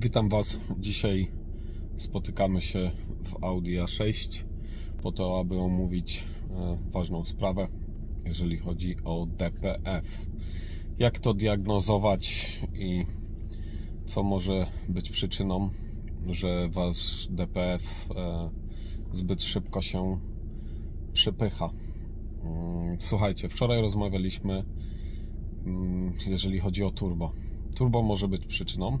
Witam Was. Dzisiaj spotykamy się w Audi A6 po to, aby omówić e, ważną sprawę, jeżeli chodzi o DPF. Jak to diagnozować i co może być przyczyną, że Wasz DPF e, zbyt szybko się przepycha. Mm, słuchajcie, wczoraj rozmawialiśmy, mm, jeżeli chodzi o turbo. Turbo może być przyczyną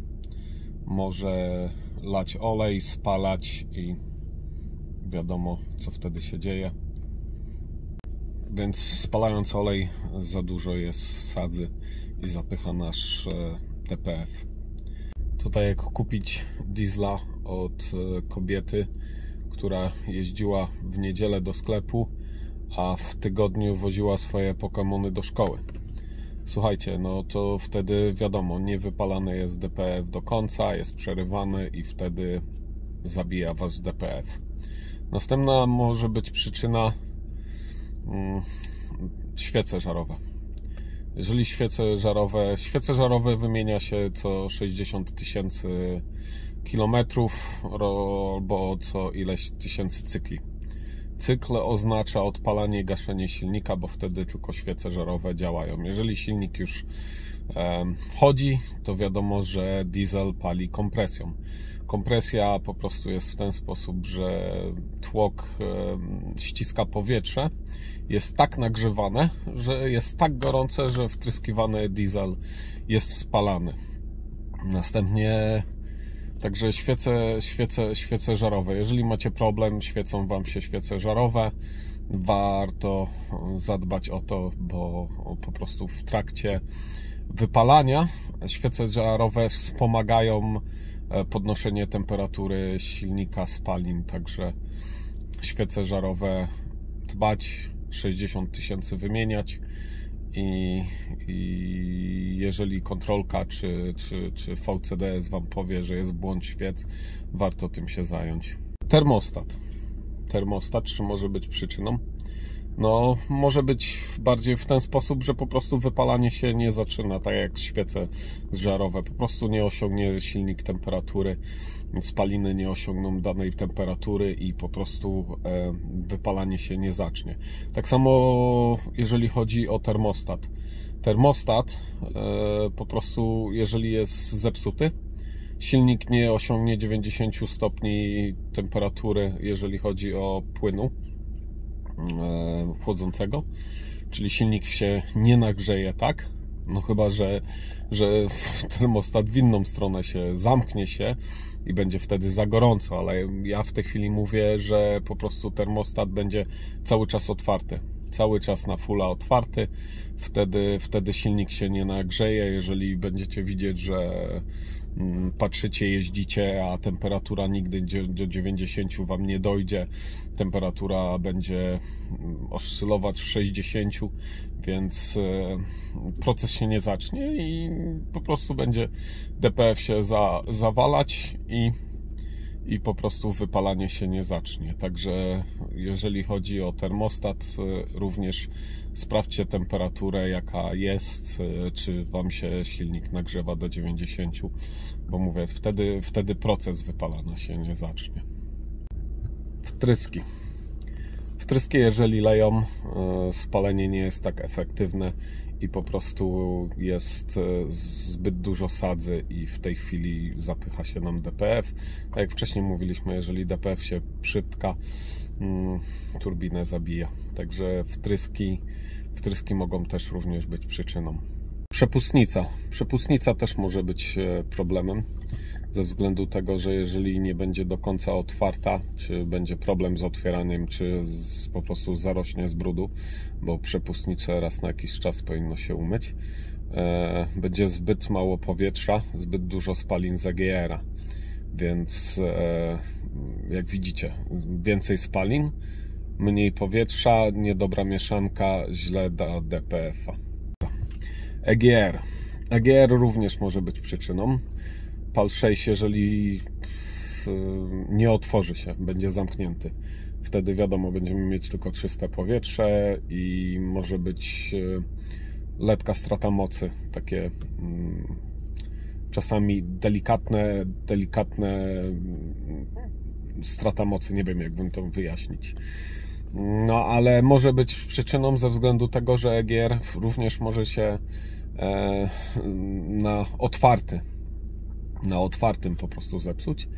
może lać olej, spalać i wiadomo, co wtedy się dzieje. Więc spalając olej, za dużo jest sadzy i zapycha nasz DPF. Tutaj jak kupić diesla od e, kobiety, która jeździła w niedzielę do sklepu, a w tygodniu woziła swoje Pokémony do szkoły. Słuchajcie, no to wtedy wiadomo, nie wypalany jest DPF do końca, jest przerywany i wtedy zabija was DPF. Następna może być przyczyna mm, świece żarowe. Jeżeli świece żarowe, świece żarowe wymienia się co 60 tysięcy kilometrów albo co ileś tysięcy cykli. Cykl oznacza odpalanie i gaszenie silnika, bo wtedy tylko świece żarowe działają. Jeżeli silnik już chodzi, to wiadomo, że diesel pali kompresją. Kompresja po prostu jest w ten sposób, że tłok ściska powietrze, jest tak nagrzewane, że jest tak gorące, że wtryskiwany diesel jest spalany. Następnie Także świece, świece, świece żarowe. Jeżeli macie problem, świecą Wam się świece żarowe, warto zadbać o to, bo po prostu w trakcie wypalania świece żarowe wspomagają e, podnoszenie temperatury silnika spalin, także świece żarowe dbać, 60 tysięcy wymieniać i, i jeżeli kontrolka czy, czy, czy VCDS Wam powie, że jest błąd świec, warto tym się zająć. Termostat. Termostat, czy może być przyczyną? No może być bardziej w ten sposób, że po prostu wypalanie się nie zaczyna, tak jak świece żarowe. Po prostu nie osiągnie silnik temperatury, spaliny nie osiągną danej temperatury i po prostu e, wypalanie się nie zacznie. Tak samo jeżeli chodzi o termostat. Termostat e, po prostu jeżeli jest zepsuty, silnik nie osiągnie 90 stopni temperatury, jeżeli chodzi o płynu chłodzącego, czyli silnik się nie nagrzeje tak, no chyba, że, że termostat w inną stronę się zamknie się i będzie wtedy za gorąco, ale ja w tej chwili mówię, że po prostu termostat będzie cały czas otwarty. Cały czas na fulla otwarty, wtedy, wtedy silnik się nie nagrzeje. Jeżeli będziecie widzieć, że patrzycie, jeździcie, a temperatura nigdy do 90 Wam nie dojdzie. Temperatura będzie mm, oscylować w 60, więc e, proces się nie zacznie i po prostu będzie DPF się za, zawalać i i po prostu wypalanie się nie zacznie. Także jeżeli chodzi o termostat, e, również sprawdźcie temperaturę, jaka jest, e, czy Wam się silnik nagrzewa do 90, bo mówię, wtedy, wtedy proces wypalania się nie zacznie. Wtryski. Wtryski, jeżeli leją, e, spalenie nie jest tak efektywne i po prostu jest e, zbyt dużo sadzy i w tej chwili zapycha się nam DPF. Tak jak wcześniej mówiliśmy, jeżeli DPF się przytka, mm, turbinę zabija. Także wtryski, wtryski mogą też również być przyczyną. Przepustnica. Przepustnica też może być e, problemem ze względu tego, że jeżeli nie będzie do końca otwarta, czy będzie problem z otwieraniem, czy z, po prostu zarośnie z brudu, bo przepustnicę raz na jakiś czas powinno się umyć, e, będzie zbyt mało powietrza, zbyt dużo spalin z EGR-a. Więc e, jak widzicie, więcej spalin, mniej powietrza, niedobra mieszanka, źle da DPF-a. EGR. EGR również może być przyczyną. PAL 6, jeżeli nie otworzy się, będzie zamknięty. Wtedy wiadomo, będziemy mieć tylko czyste powietrze i może być e, lekka strata mocy. Takie mm, czasami delikatne, delikatne mm, strata mocy, nie wiem jakbym to wyjaśnić. No, ale może być przyczyną ze względu tego, że EGR również może się e, na otwarty, na otwartym po prostu zepsuć,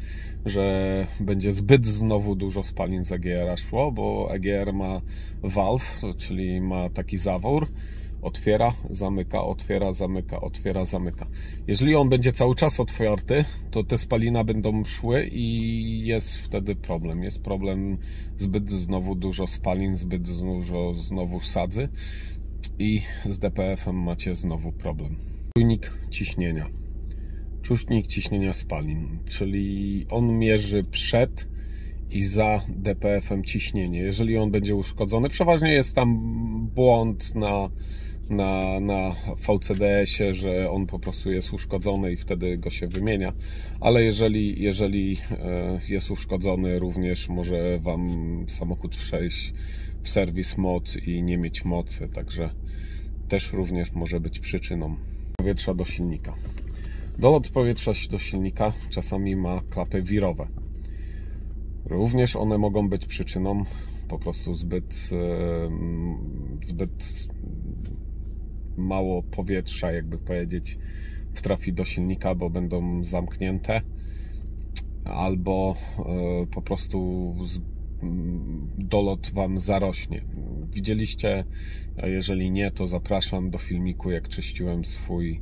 że będzie zbyt znowu dużo spalin z EGR-a szło, bo EGR ma valve, czyli ma taki zawór, otwiera, zamyka, otwiera, zamyka, otwiera, zamyka. Jeżeli on będzie cały czas otwarty, to te spalina będą szły i jest wtedy problem. Jest problem zbyt znowu dużo spalin, zbyt dużo znowu sadzy i z DPF-em macie znowu problem. Czujnik ciśnienia. Czujnik ciśnienia spalin, czyli on mierzy przed i za DPF-em ciśnienie. Jeżeli on będzie uszkodzony, przeważnie jest tam błąd na na, na VCDS-ie, że on po prostu jest uszkodzony i wtedy go się wymienia. Ale jeżeli, jeżeli e, jest uszkodzony, również może Wam samochód przejść w serwis mod i nie mieć mocy, także też również może być przyczyną powietrza do silnika. Dolot powietrza do silnika czasami ma klapy wirowe. Również one mogą być przyczyną po prostu zbyt, zbyt mało powietrza, jakby powiedzieć, wtrafi do silnika, bo będą zamknięte, albo e, po prostu dolot Wam zarośnie. Widzieliście? A jeżeli nie, to zapraszam do filmiku, jak czyściłem swój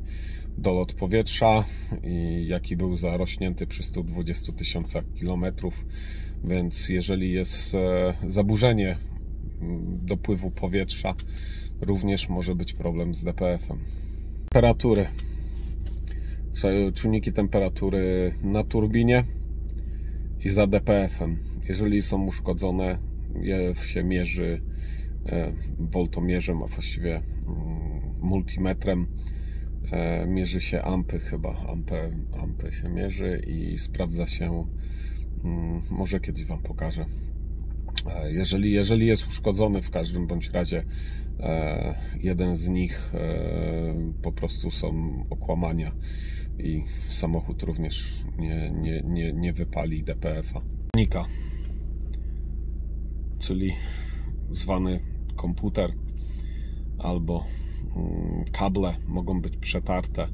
dolot powietrza i jaki był zarośnięty przy 120 tysiącach kilometrów. Więc jeżeli jest e, zaburzenie dopływu powietrza, również może być problem z DPF-em. Temperatury. Czujniki temperatury na turbinie i za DPF-em. Jeżeli są uszkodzone, je się mierzy e, woltomierzem, a właściwie mm, multimetrem. E, mierzy się ampy chyba, ampy, ampy się mierzy i sprawdza się, mm, może kiedyś Wam pokażę. E, jeżeli, jeżeli jest uszkodzony w każdym bądź razie E, jeden z nich po prostu są okłamania i samochód również nie, nie, nie, nie wypali DPF-a. Nika, czyli zwany komputer albo mm, kable mogą być przetarte.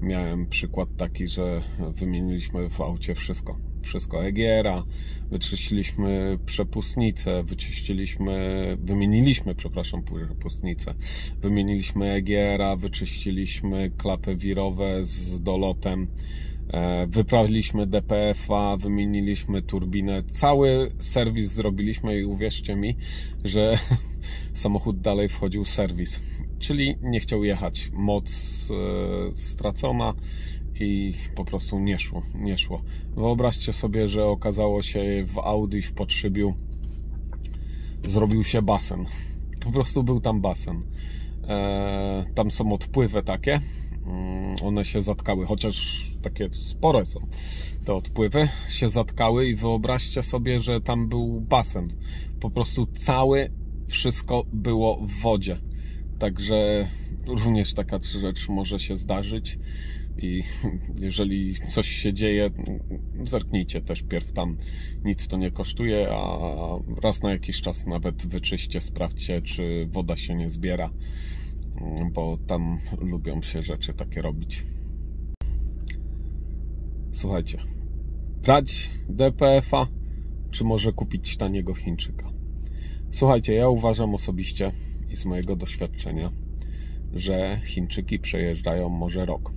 Miałem przykład taki, że wymieniliśmy w aucie wszystko. Wszystko. EGR-a, wyczyściliśmy przepustnicę, wyczyściliśmy, wymieniliśmy, przepraszam, przepustnicę, wymieniliśmy EGR-a, wyczyściliśmy klapy wirowe z dolotem, wyprawiliśmy DPF-a, wymieniliśmy turbinę, cały serwis zrobiliśmy i uwierzcie mi, że samochód dalej wchodził w serwis, czyli nie chciał jechać, moc e, stracona, i po prostu nie szło, nie szło. Wyobraźcie sobie, że okazało się w Audi w podszybiu zrobił się basen. Po prostu był tam basen. E, tam są odpływy takie. Mm, one się zatkały, chociaż takie spore są te odpływy, się zatkały i wyobraźcie sobie, że tam był basen. Po prostu całe wszystko było w wodzie. Także również taka rzecz może się zdarzyć i jeżeli coś się dzieje, zerknijcie też pierw tam, nic to nie kosztuje, a raz na jakiś czas nawet wyczyście, sprawdźcie, czy woda się nie zbiera, bo tam lubią się rzeczy takie robić. Słuchajcie, brać DPF-a, czy może kupić taniego Chińczyka? Słuchajcie, ja uważam osobiście i z mojego doświadczenia, że Chińczyki przejeżdżają może rok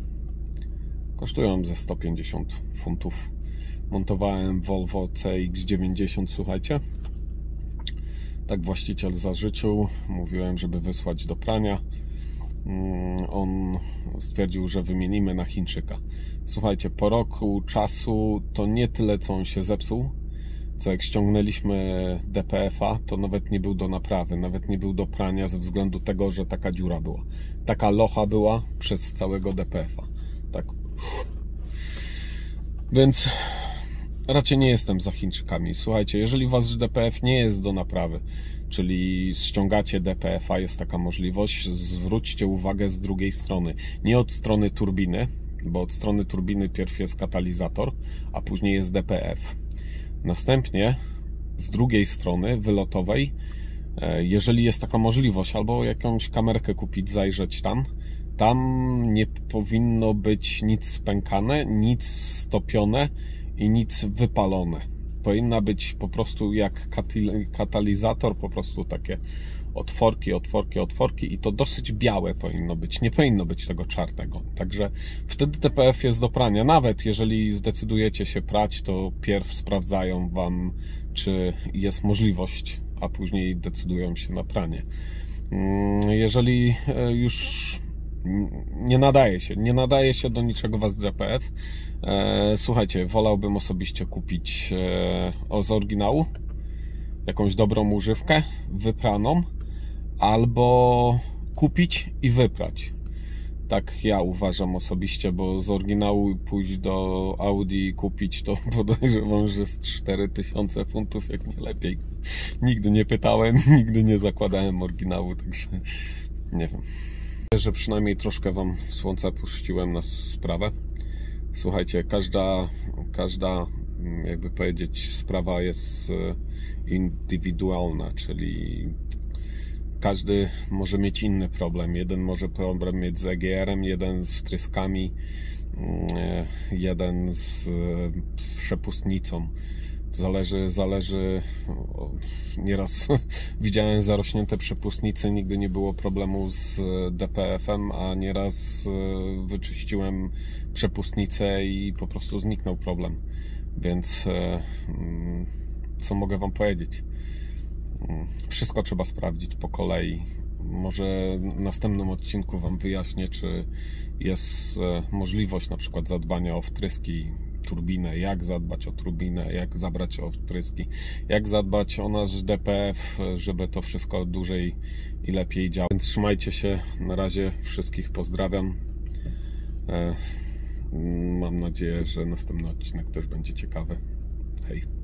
Kosztują ze 150 funtów. Montowałem Volvo CX90, słuchajcie. Tak właściciel zażyczył. Mówiłem, żeby wysłać do prania. Mm, on stwierdził, że wymienimy na Chińczyka. Słuchajcie, po roku czasu to nie tyle, co on się zepsuł, co jak ściągnęliśmy DPF-a, to nawet nie był do naprawy, nawet nie był do prania ze względu tego, że taka dziura była. Taka locha była przez całego DPF-a. Tak więc raczej nie jestem za Chińczykami. Słuchajcie, jeżeli wasz DPF nie jest do naprawy, czyli ściągacie DPF-a, jest taka możliwość, zwróćcie uwagę z drugiej strony. Nie od strony turbiny, bo od strony turbiny pierw jest katalizator, a później jest DPF. Następnie z drugiej strony wylotowej, e, jeżeli jest taka możliwość, albo jakąś kamerkę kupić, zajrzeć tam, tam nie powinno być nic spękane, nic stopione i nic wypalone. Powinna być po prostu jak katalizator, po prostu takie otworki, otworki, otworki i to dosyć białe powinno być. Nie powinno być tego czarnego. Także wtedy TPF jest do prania. Nawet jeżeli zdecydujecie się prać, to pierw sprawdzają Wam, czy jest możliwość, a później decydują się na pranie. Mm, jeżeli e, już nie nadaje się, nie nadaje się do niczego was DPF. E, słuchajcie, wolałbym osobiście kupić e, z oryginału jakąś dobrą używkę, wypraną, albo kupić i wyprać. Tak ja uważam osobiście, bo z oryginału pójść do Audi i kupić to podejrzewam, że z 4000 funtów, jak nie lepiej. Nigdy nie pytałem, nigdy nie zakładałem oryginału, także nie wiem że przynajmniej troszkę Wam słońca puściłem na sprawę. Słuchajcie, każda, każda mm, jakby powiedzieć, sprawa jest e, indywidualna, czyli każdy może mieć inny problem. Jeden może problem mieć z EGR-em, jeden z wtryskami, mm, e, jeden z e, przepustnicą. Zależy, zależy. Nieraz widziałem zarośnięte przepustnice, nigdy nie było problemu z DPF-em, a nieraz e, wyczyściłem przepustnicę i po prostu zniknął problem. Więc e, mm, co mogę Wam powiedzieć? Mm, wszystko trzeba sprawdzić po kolei. Może w następnym odcinku Wam wyjaśnię, czy jest e, możliwość na przykład zadbania o wtryski turbinę, jak zadbać o turbinę, jak zabrać o wtryski, jak zadbać o nasz DPF, żeby to wszystko dłużej i lepiej działało. Więc trzymajcie się, na razie wszystkich pozdrawiam. E, mam nadzieję, że następny odcinek też będzie ciekawy. Hej.